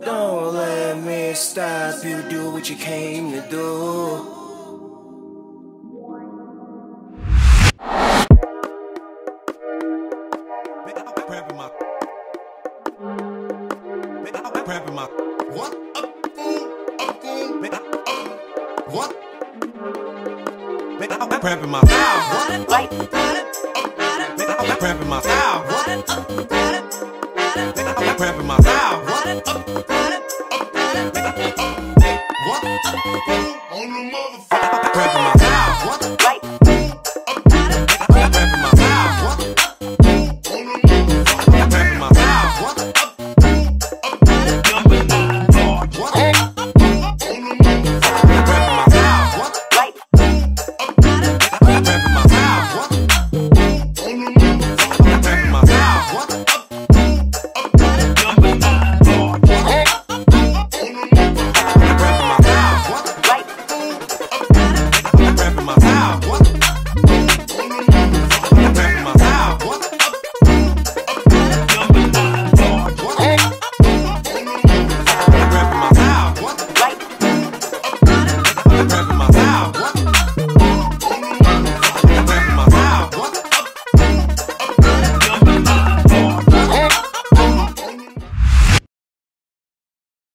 Don't let me stop you, do what you came to do. What? A fool? A fool? What? Prepping my. Prepping my. Prepping my. What? On the motherfucker. Prepping my. What?